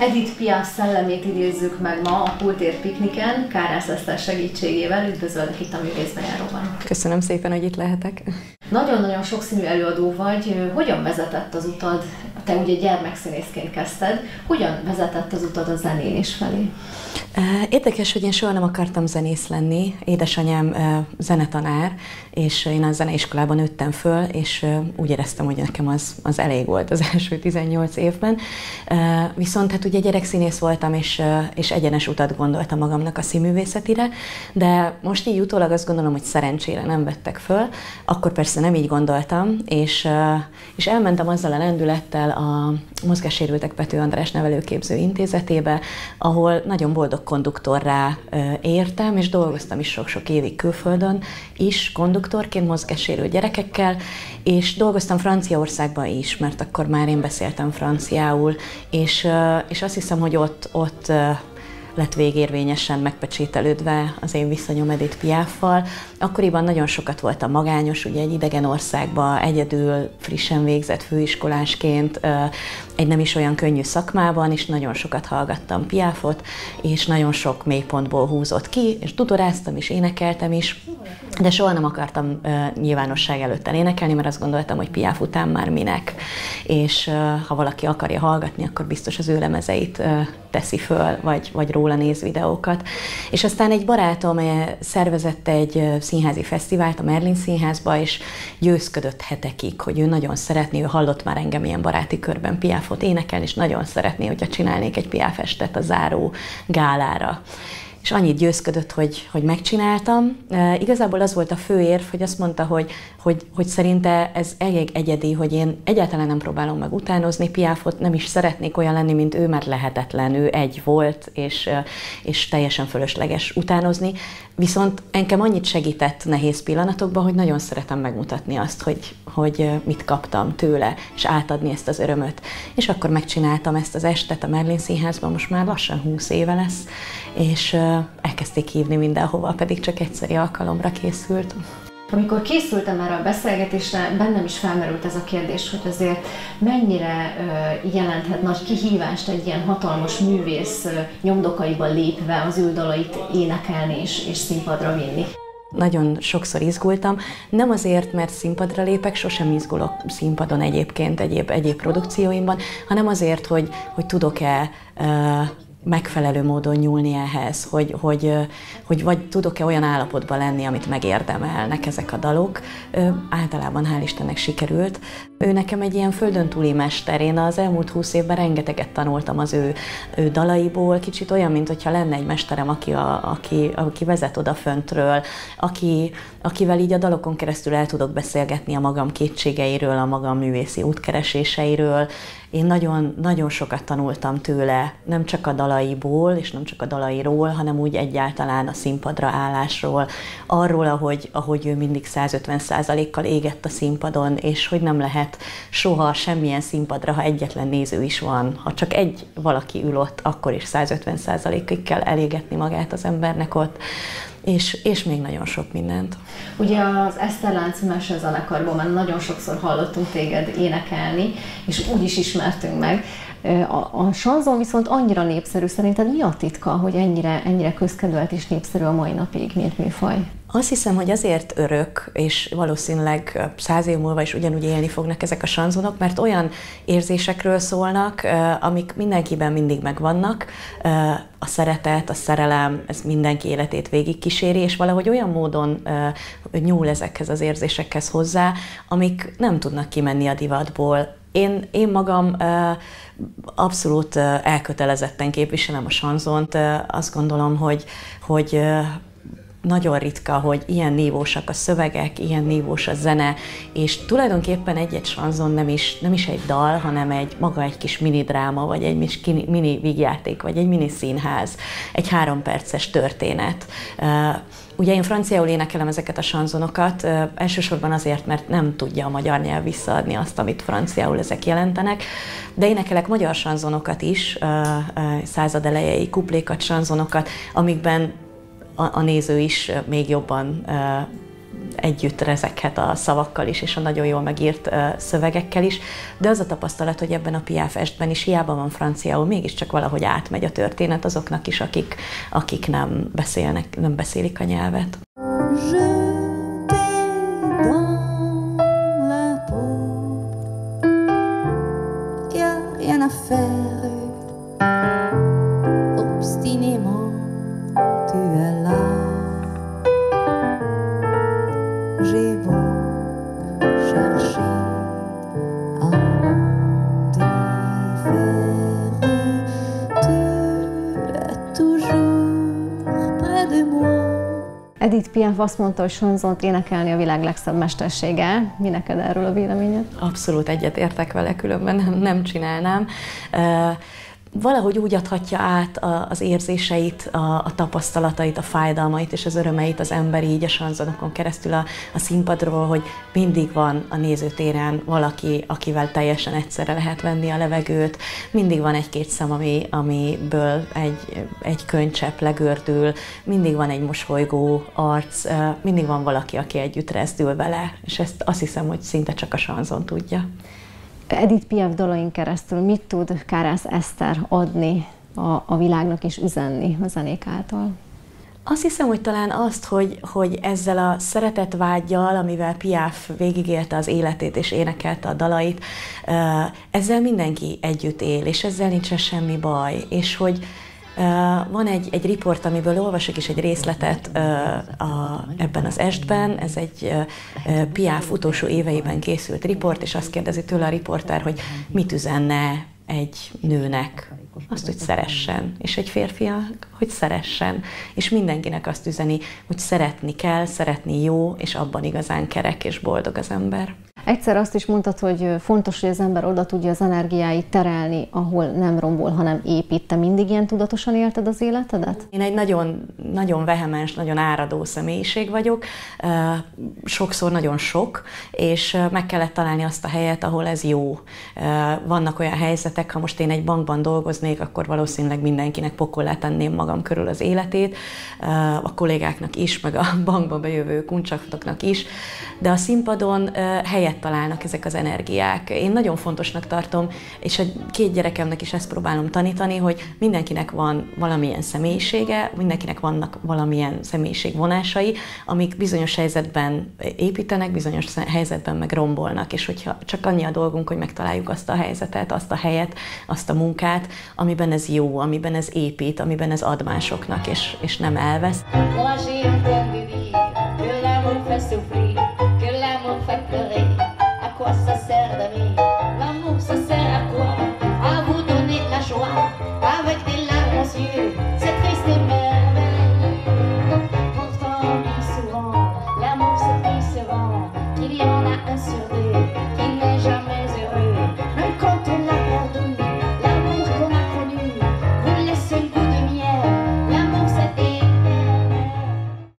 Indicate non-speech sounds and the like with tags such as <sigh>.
Edith Piaf szellemét idézzük meg ma a Pultér Pikniken, Kárász Eszter segítségével. Üdvözöllek itt a művészbejáróban. Köszönöm szépen, hogy itt lehetek. Nagyon-nagyon sokszínű előadó vagy. Hogyan vezetett az utad? Te ugye gyermekszínészként kezdted. Hogyan vezetett az utad a zenélés felé? Érdekes, hogy én soha nem akartam zenész lenni. Édesanyám zenetanár, és én a zeneiskolában nőttem föl, és úgy éreztem, hogy nekem az, az elég volt az <laughs> első 18 évben. Viszont hát ugye gyerekszínész voltam, és, és egyenes utat gondoltam magamnak a színművészetire, de most így utólag azt gondolom, hogy szerencsére nem vettek föl. Akkor persze nem így gondoltam, és, és elmentem azzal a lendülettel a Mozgássérültek Pető András Nevelőképző Intézetébe, ahol nagyon boldog konduktorrá értem, és dolgoztam is sok-sok évig külföldön is konduktorként mozgássérült gyerekekkel, és dolgoztam Franciaországban is, mert akkor már én beszéltem franciául, és, és azt hiszem, hogy ott, ott lett végérvényesen megpecsételődve az én viszonyom Edith Piaffal. Akkoriban nagyon sokat voltam magányos, ugye egy idegen országba, egyedül, frissen végzett főiskolásként, egy nem is olyan könnyű szakmában, és nagyon sokat hallgattam Piafot, és nagyon sok mélypontból húzott ki, és tutoráztam és énekeltem is, de soha nem akartam nyilvánosság előtt énekelni, mert azt gondoltam, hogy Piaf után már minek. És ha valaki akarja hallgatni, akkor biztos az ő lemezeit teszi föl, vagy, vagy róla néz videókat. És aztán egy barátom szervezett egy színházi fesztivált a Merlin Színházba, és győzködött hetekig, hogy ő nagyon szeretné, ő hallott már engem ilyen baráti körben Piafot énekelni, és nagyon szeretné, hogyha csinálnék egy Piaf estet a záró gálára és annyit győzködött, hogy, hogy megcsináltam. Igazából az volt a fő érv, hogy azt mondta, hogy, hogy, hogy szerinte ez elég egyedi, hogy én egyáltalán nem próbálom meg utánozni Piafot, nem is szeretnék olyan lenni, mint ő, mert lehetetlen, ő egy volt, és, és teljesen fölösleges utánozni. Viszont engem annyit segített nehéz pillanatokban, hogy nagyon szeretem megmutatni azt, hogy, hogy mit kaptam tőle, és átadni ezt az örömöt. És akkor megcsináltam ezt az estet a Merlin Színházban, most már lassan 20 éve lesz, és elkezdték hívni mindenhova, pedig csak egyszeri alkalomra készült. Amikor készültem erre a beszélgetésre, bennem is felmerült ez a kérdés, hogy azért mennyire jelenthet nagy kihívást egy ilyen hatalmas művész nyomdokaiba lépve az ő dalait énekelni és, és színpadra vinni. Nagyon sokszor izgultam, nem azért, mert színpadra lépek, sosem izgulok színpadon egyébként, egyéb, egyéb produkcióimban, hanem azért, hogy, hogy tudok-e uh, megfelelő módon nyúlni ehhez, hogy, hogy, hogy vagy tudok-e olyan állapotban lenni, amit megérdemelnek ezek a dalok. Általában hál' Istennek sikerült. Ő nekem egy ilyen földön túli mester. Én az elmúlt húsz évben rengeteget tanultam az ő, ő dalaiból. Kicsit olyan, mint hogyha lenne egy mesterem, aki, a, aki, aki vezet oda föntről, aki, akivel így a dalokon keresztül el tudok beszélgetni a magam kétségeiről, a magam művészi útkereséseiről, én nagyon, nagyon sokat tanultam tőle, nem csak a dalaiból, és nem csak a dalairól, hanem úgy egyáltalán a színpadra állásról, arról, ahogy, ahogy ő mindig 150%-kal égett a színpadon, és hogy nem lehet soha semmilyen színpadra, ha egyetlen néző is van. Ha csak egy valaki ül ott, akkor is 150%-ig kell elégetni magát az embernek ott és, és még nagyon sok mindent. Ugye az Eszter Lánc zenekarban már nagyon sokszor hallottunk téged énekelni, és úgy is ismertünk meg. A, a sanzon viszont annyira népszerű, szerinted mi a titka, hogy ennyire, ennyire közkedvelt és népszerű a mai napig, mint műfaj? Azt hiszem, hogy azért örök, és valószínűleg száz év múlva is ugyanúgy élni fognak ezek a sanzonok, mert olyan érzésekről szólnak, amik mindenkiben mindig megvannak. A szeretet, a szerelem, ez mindenki életét végigkíséri, és valahogy olyan módon nyúl ezekhez az érzésekhez hozzá, amik nem tudnak kimenni a divatból. Én, én magam abszolút elkötelezetten képviselem a sanzont. Azt gondolom, hogy, hogy nagyon ritka, hogy ilyen nívósak a szövegek, ilyen nívós a zene, és tulajdonképpen egy-egy sanzon nem is, nem is egy dal, hanem egy maga egy kis mini dráma, vagy egy mini vígjáték, vagy egy mini színház, egy három perces történet. Ugye én franciául énekelem ezeket a sanzonokat, elsősorban azért, mert nem tudja a magyar nyelv visszaadni azt, amit franciául ezek jelentenek, de énekelek magyar sanzonokat is, század elejei kuplékat, sanzonokat, amikben a, a néző is még jobban együtt rezekhet a szavakkal is, és a nagyon jól megírt szövegekkel is, de az a tapasztalat, hogy ebben a Piaf estben is hiába van franciául, mégiscsak valahogy átmegy a történet azoknak is, akik, akik nem beszélnek, nem beszélik a nyelvet. Edith Piaf azt mondta, hogy Sonzont énekelni a világ legszebb mestersége. Mi neked erről a véleményed? Abszolút egyet értek vele, különben nem, nem csinálnám. Uh, valahogy úgy adhatja át az érzéseit, a, a tapasztalatait, a fájdalmait és az örömeit az ember így a sanzonokon keresztül a, a színpadról, hogy mindig van a nézőtéren valaki, akivel teljesen egyszerre lehet venni a levegőt, mindig van egy-két szem, ami, amiből egy, egy könycsepp legördül, mindig van egy mosolygó arc, mindig van valaki, aki együtt rezdül vele, és ezt azt hiszem, hogy szinte csak a sanzon tudja. Edith Piaf dalain keresztül mit tud Kárász Eszter adni a, a világnak és üzenni a zenék által? Azt hiszem, hogy talán azt, hogy, hogy ezzel a szeretetvágyjal, amivel Piaf végigélte az életét és énekelte a dalait, ezzel mindenki együtt él, és ezzel nincsen semmi baj, és hogy, van egy, egy riport, amiből olvasok is egy részletet a, ebben az estben. Ez egy Piaf utolsó éveiben készült riport, és azt kérdezi tőle a riporter, hogy mit üzenne egy nőnek azt, hogy szeressen, és egy férfiak, hogy szeressen, és mindenkinek azt üzeni, hogy szeretni kell, szeretni jó, és abban igazán kerek és boldog az ember. Egyszer azt is mondtad, hogy fontos, hogy az ember oda tudja az energiáit terelni, ahol nem rombol, hanem épít. Te mindig ilyen tudatosan élted az életedet? Én egy nagyon, nagyon vehemens, nagyon áradó személyiség vagyok, sokszor nagyon sok, és meg kellett találni azt a helyet, ahol ez jó. Vannak olyan helyzetek, ha most én egy bankban dolgoznék, akkor valószínűleg mindenkinek pokollá tenném magam körül az életét, a kollégáknak is, meg a <laughs> bankba bejövő kuncsaknak is, de a színpadon helyet találnak ezek az energiák. Én nagyon fontosnak tartom, és a két gyerekemnek is ezt próbálom tanítani, hogy mindenkinek van valamilyen személyisége, mindenkinek vannak valamilyen személyiségvonásai, amik bizonyos helyzetben építenek, bizonyos helyzetben meg rombolnak, és hogyha csak annyi a dolgunk, hogy megtaláljuk azt a helyzetet, azt a helyet, azt a munkát, amiben ez jó, amiben ez épít, amiben ez ad másoknak, és, és nem elvesz. il Thank you.